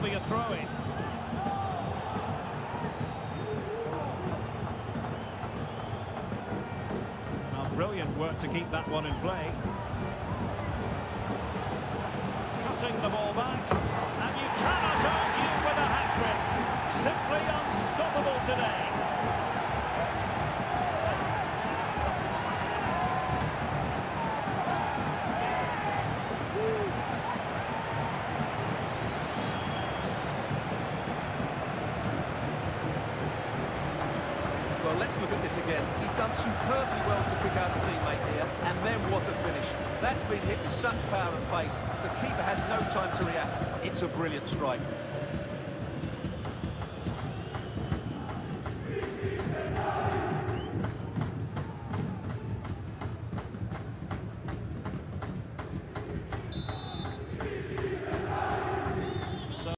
will be a throw-in. Brilliant work to keep that one in play. Cutting the ball back, Well, let's look at this again. He's done superbly well to pick out a teammate here, and then what a finish. That's been hit with such power and pace. The keeper has no time to react. It's a brilliant strike.